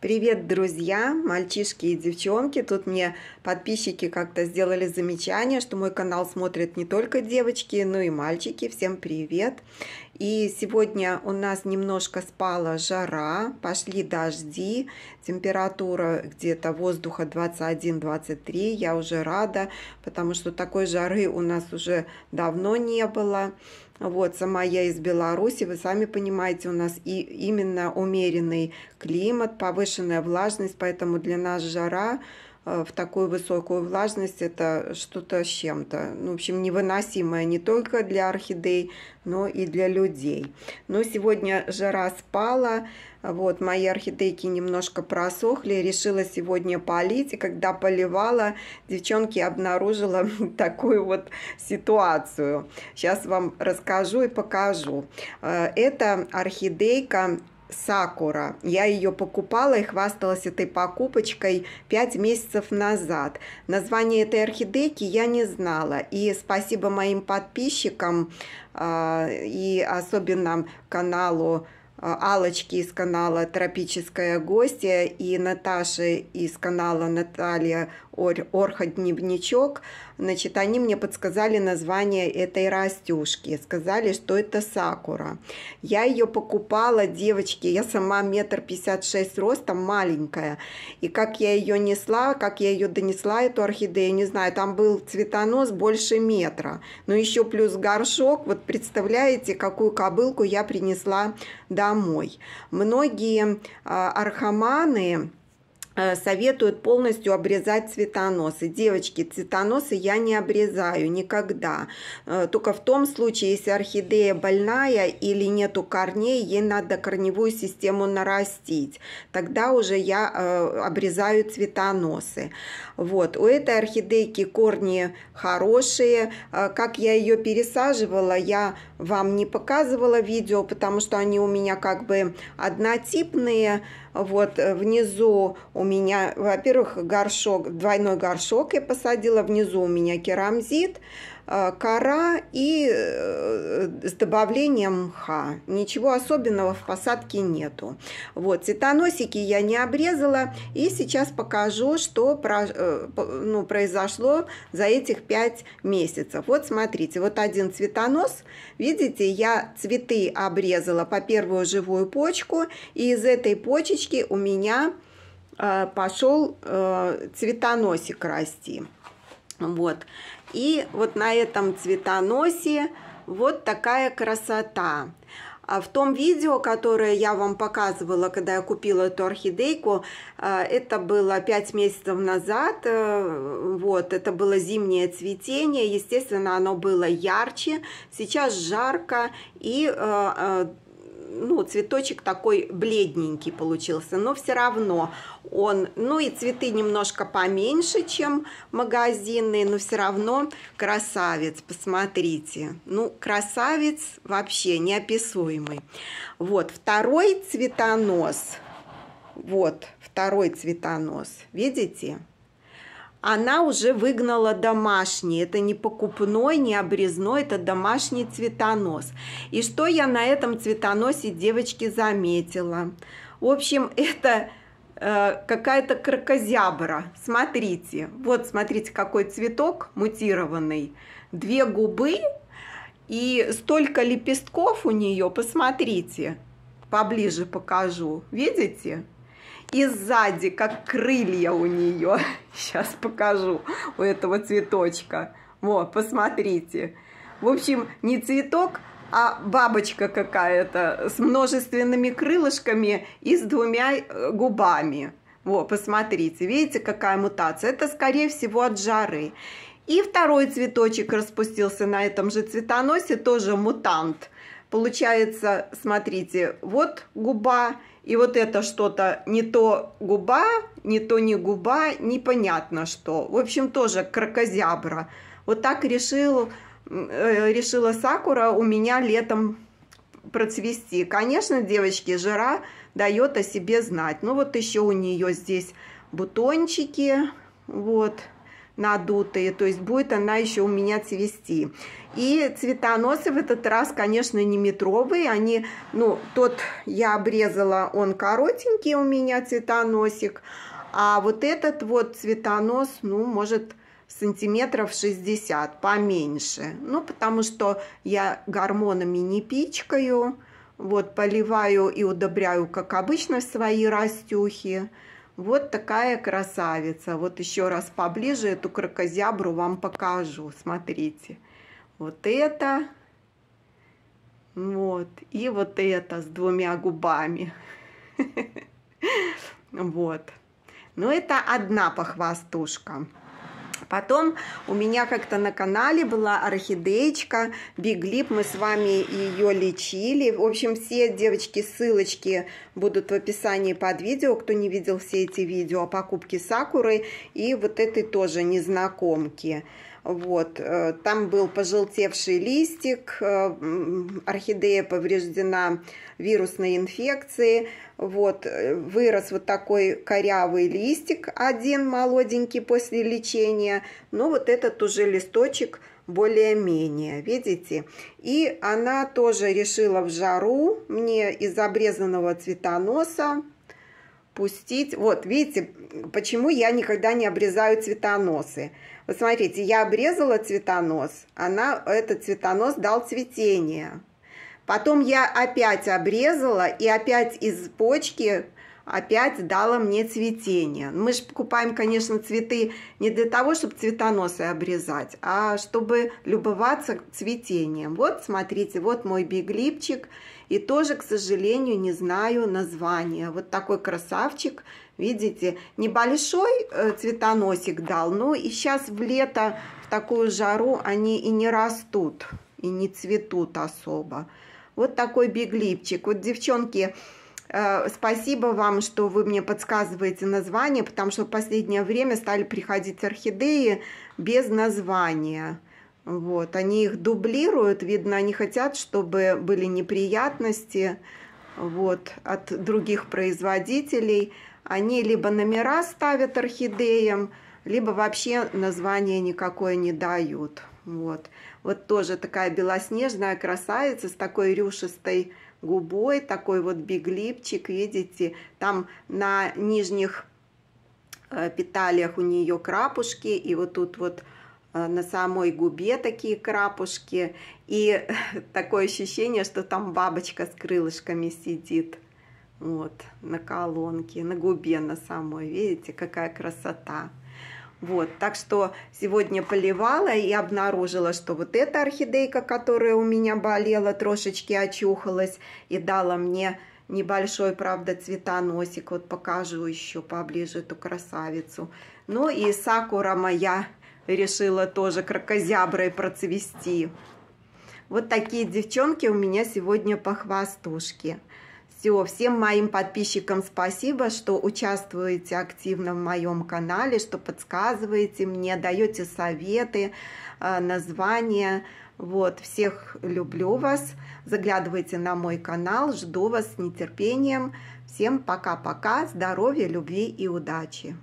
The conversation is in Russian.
Привет, друзья, мальчишки и девчонки. Тут мне подписчики как-то сделали замечание, что мой канал смотрят не только девочки, но и мальчики. Всем привет. И сегодня у нас немножко спала жара, пошли дожди, температура где-то воздуха 21-23. Я уже рада, потому что такой жары у нас уже давно не было. Вот, сама я из Беларуси, вы сами понимаете, у нас и именно умеренный климат, повышенная влажность, поэтому для нас жара в такую высокую влажность это что-то с чем-то. Ну, в общем, невыносимое не только для орхидей, но и для людей. Но сегодня жара спала, вот, мои орхидейки немножко просохли, решила сегодня полить, и когда поливала, девчонки обнаружила такую вот ситуацию. Сейчас вам расскажу и покажу. Э, это орхидейка Сакура. Я ее покупала и хвасталась этой покупочкой 5 месяцев назад. Название этой орхидейки я не знала. И спасибо моим подписчикам э, и особенно каналу Алочки из канала «Тропическая гостья» и Наташи из канала «Наталья Орха-дневничок». Значит, они мне подсказали название этой растюшки. Сказали, что это сакура. Я ее покупала, девочки, я сама метр пятьдесят шесть ростом, маленькая. И как я ее несла, как я ее донесла, эту орхидею, не знаю, там был цветонос больше метра. Но еще плюс горшок. Вот представляете, какую кобылку я принесла домой. Многие а, архаманы советуют полностью обрезать цветоносы. Девочки, цветоносы я не обрезаю никогда. Э, только в том случае, если орхидея больная или нету корней, ей надо корневую систему нарастить. Тогда уже я э, обрезаю цветоносы. Вот. У этой орхидейки корни хорошие. Как я ее пересаживала, я вам не показывала видео, потому что они у меня как бы однотипные. Вот э, внизу у меня, во-первых, горшок, двойной горшок я посадила, внизу у меня керамзит, кора и э, с добавлением мха. Ничего особенного в посадке нету. Вот, цветоносики я не обрезала. И сейчас покажу, что про, э, ну, произошло за этих 5 месяцев. Вот смотрите, вот один цветонос. Видите, я цветы обрезала по первую живую почку. И из этой почечки у меня пошел цветоносик расти. Вот. И вот на этом цветоносе вот такая красота. А в том видео, которое я вам показывала, когда я купила эту орхидейку, э, это было 5 месяцев назад, э, вот, это было зимнее цветение, естественно, оно было ярче, сейчас жарко, и э, ну, цветочек такой бледненький получился, но все равно он, ну и цветы немножко поменьше, чем магазинные, но все равно красавец, посмотрите. Ну, красавец вообще неописуемый. Вот, второй цветонос, вот, второй цветонос, видите? Она уже выгнала домашний. Это не покупной, не обрезной, это домашний цветонос. И что я на этом цветоносе, девочки, заметила? В общем, это э, какая-то крокозябра. Смотрите, вот смотрите, какой цветок мутированный. Две губы и столько лепестков у нее, посмотрите. Поближе покажу. Видите? И сзади, как крылья у нее. Сейчас покажу у этого цветочка. Вот, посмотрите. В общем, не цветок, а бабочка какая-то с множественными крылышками и с двумя э, губами. Вот, посмотрите, видите, какая мутация? Это, скорее всего, от жары. И второй цветочек распустился на этом же цветоносе, тоже мутант. Получается, смотрите, вот губа и вот это что-то не то губа, не то не губа, непонятно что. В общем, тоже крокозябра. Вот так решил, э, решила Сакура у меня летом процвести. Конечно, девочки, жара дает о себе знать. Ну вот еще у нее здесь бутончики, вот, надутые, то есть будет она еще у меня цвести. И цветоносы в этот раз, конечно, не метровые, они, ну, тот я обрезала, он коротенький у меня цветоносик, а вот этот вот цветонос, ну, может, сантиметров 60, поменьше. Ну, потому что я гормонами не пичкаю, вот, поливаю и удобряю, как обычно, свои растюхи. Вот такая красавица. Вот еще раз поближе эту крокозябру вам покажу. Смотрите. Вот это. Вот. И вот это с двумя губами. Вот. Но это одна похвастушка. Потом у меня как-то на канале была орхидеечка Биглип, мы с вами ее лечили. В общем, все, девочки, ссылочки будут в описании под видео, кто не видел все эти видео о покупке сакуры и вот этой тоже незнакомки. Вот, э, там был пожелтевший листик, э, орхидея повреждена вирусной инфекцией, вот, э, вырос вот такой корявый листик, один молоденький после лечения, но вот этот уже листочек более-менее, видите? И она тоже решила в жару мне из обрезанного цветоноса пустить. Вот, видите, почему я никогда не обрезаю цветоносы. Вот смотрите, я обрезала цветонос, она, этот цветонос дал цветение. Потом я опять обрезала, и опять из почки опять дала мне цветение. Мы же покупаем, конечно, цветы не для того, чтобы цветоносы обрезать, а чтобы любоваться цветением. Вот, смотрите, вот мой биглипчик. И тоже, к сожалению, не знаю названия. Вот такой красавчик, видите, небольшой э, цветоносик дал. Ну и сейчас в лето, в такую жару, они и не растут, и не цветут особо. Вот такой биглипчик. Вот, девчонки, спасибо вам, что вы мне подсказываете название, потому что в последнее время стали приходить орхидеи без названия. Вот, они их дублируют, видно, они хотят, чтобы были неприятности вот, от других производителей. Они либо номера ставят орхидеям, либо вообще название никакое не дают. Вот. Вот тоже такая белоснежная красавица с такой рюшистой губой, такой вот биглипчик, видите, там на нижних э, петалях у нее крапушки, и вот тут вот э, на самой губе такие крапушки, и такое ощущение, что там бабочка с крылышками сидит, вот, на колонке, на губе на самой, видите, какая красота. Вот, так что сегодня поливала и обнаружила, что вот эта орхидейка, которая у меня болела, трошечки очухалась и дала мне небольшой, правда, цветоносик. Вот покажу еще поближе эту красавицу. Ну и сакура моя решила тоже крокозяброй процвести. Вот такие девчонки у меня сегодня по хвастушке. Все, всем моим подписчикам спасибо, что участвуете активно в моем канале, что подсказываете мне, даете советы, э, названия. Вот, всех люблю вас. Заглядывайте на мой канал, жду вас с нетерпением. Всем пока-пока, здоровья, любви и удачи.